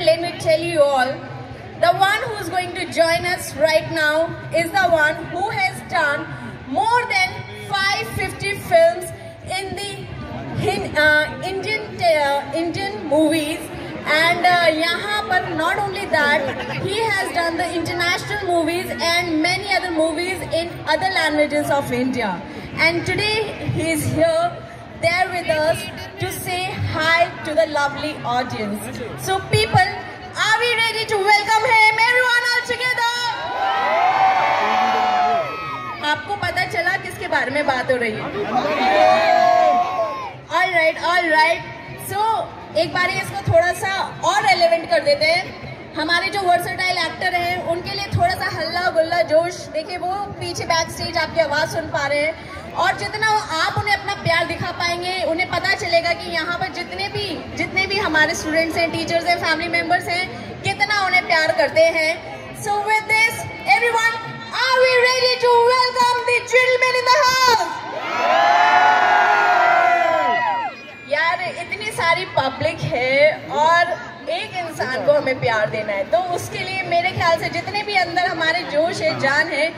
let me tell you all, the one who's going to join us right now is the one who has done more than 550 films in the in, uh, Indian uh, Indian movies. And uh, but not only that, he has done the international movies and many other movies in other languages of India. And today he is here there with us to say hi to the lovely audience. So, people, are we ready to welcome him? Everyone all together. आपको पता चला किसके बारे में बात हो रही है? All right all right so एक बार इसको थोड़ा सा और रेलिवेंट कर देते हैं। हमारे जो वर्सटाइल एक्टर हैं, उनके लिए थोड़ा सा हल्ला गुल्ला जोश। देखिए वो पीछे बैक स्टेज आपकी आवाज़ सुन पा रहे हैं। और जितना आप उन्हें अपना प्यार दिखा पाएँगे, उन्हें पता चलेगा कि यहाँ पर जितने भी जितने भी हमारे स्टूडेंट्स हैं टीचर्स हैं फैमिली मेंबर्स हैं, कितना उन्हें प्यार करते हैं। So with this everyone are we ready to welcome the children in the house यार, इतनी सारी पब्लिक है और एक इंसान को हमें प्यार देना है। तो उसके लिए मेरे ख्याल से जितने भी अंदर हमारे जोश है, जान है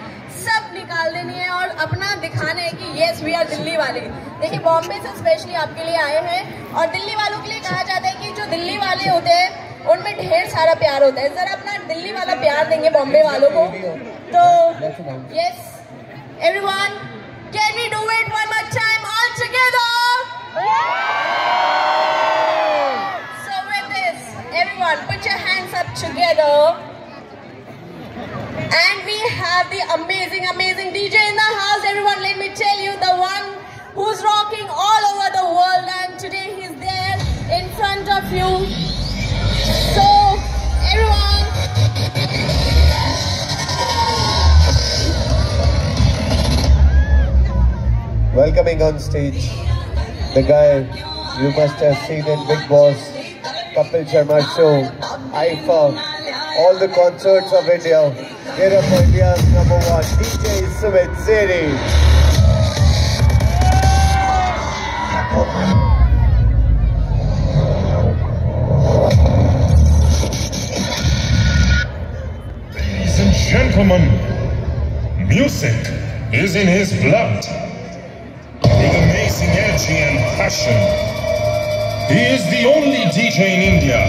सब निकाल देनी है और अपना दिखाना है कि यस वी आर दिल्ली वाले। देखिए बॉम्बे से स्पेशली आपके लिए आए हैं और दिल्ली वालों के लिए कहा जाता है कि जो दिल्ली वाले होते हैं उनमें ढेर सारा प्यार होता है। जरा अपना दिल्ली वाला प्यार देंगे बॉम्बे वालों को। तो yes everyone can we do it one much time all together So with this, everyone put your hands up together. And we have the amazing, amazing DJ in the house. Everyone, let me tell you, the one who's rocking all over the world. And today he's there in front of you. So, everyone. Welcoming on stage the guy you must have seen in Bigg Boss, Kapil Sharma show, IIFA, all the concerts of India. Get up India's number one, DJ Sumit Sethi. Ladies and gentlemen, music is in his blood. With amazing energy and passion. He is the only DJ in India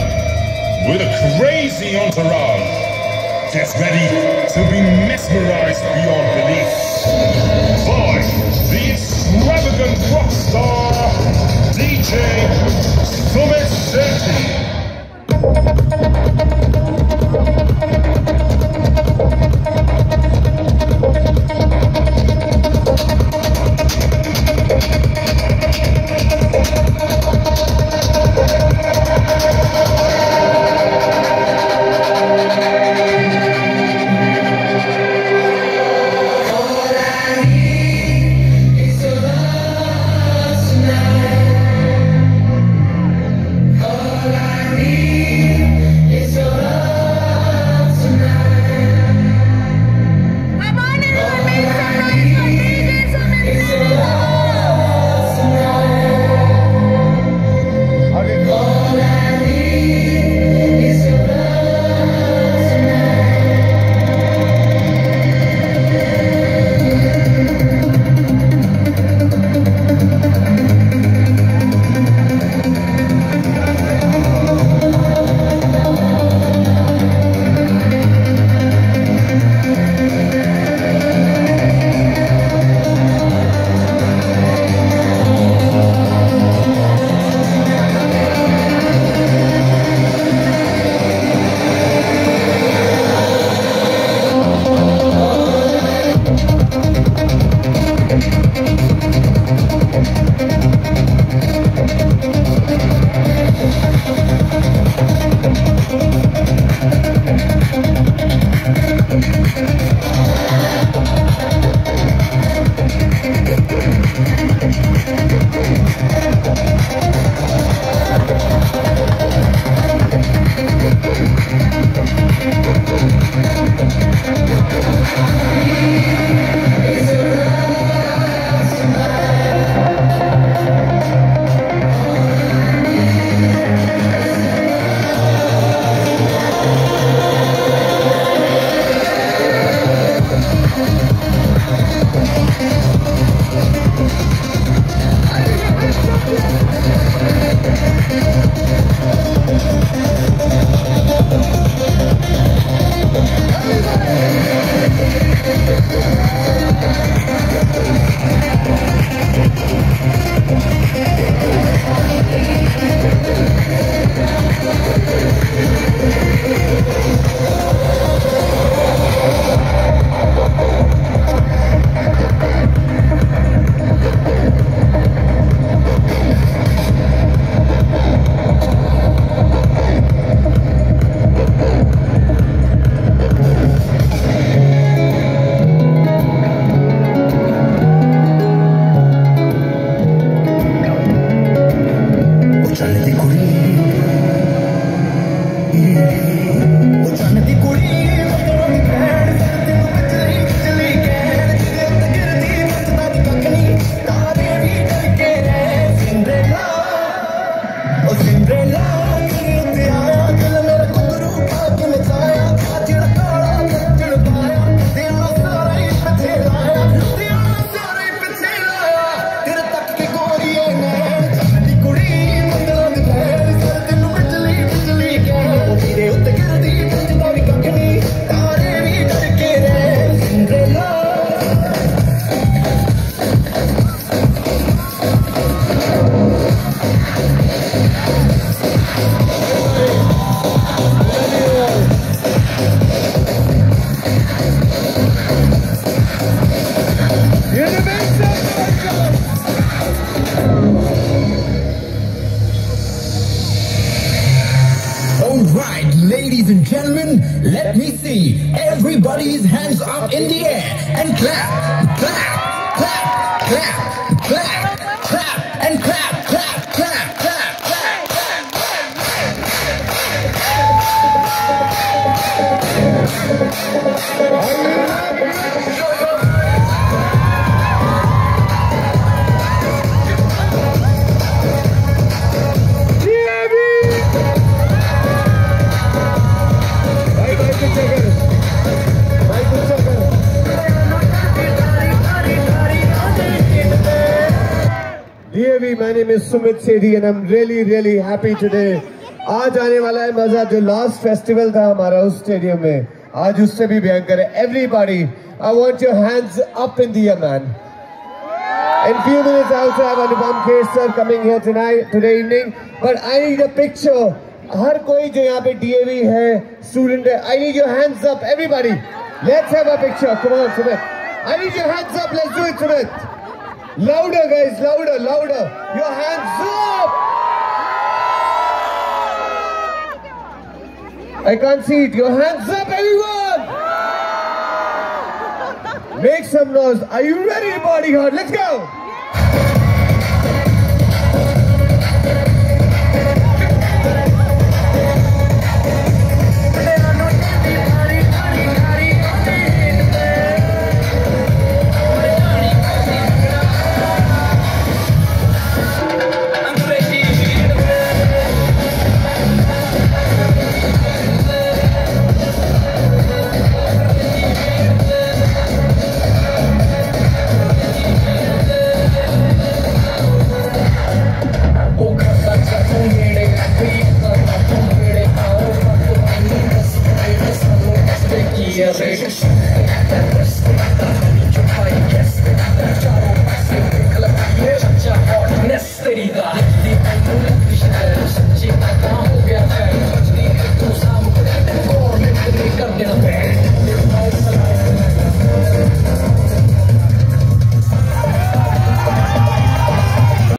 with a crazy entourage that's ready to be mesmerized beyond belief. By the extravagant rock star, everybody's hands up in the air and clap, clap, clap, clap, clap, DAV, my name is Sumit Sethi and I'm really really happy today. आज आने वाला है मज़ा जो last festival था हमारा उस stadium में आज उससे भी भयंकर है everybody I want your hands up in the man few minutes, I also have Anupam Kher sir coming here tonight, today evening. But I need a picture. हर कोई जो यहाँ पे DAV है, student है, I need your hands up, everybody. Let's have a picture. Come on, Sumit. I need your hands up. Let's do it, Sumit. Louder, guys, louder, louder. Your hands up. I can't see it. Your hands up, everyone. Make some noise. Are you ready, bodyguard? Let's go.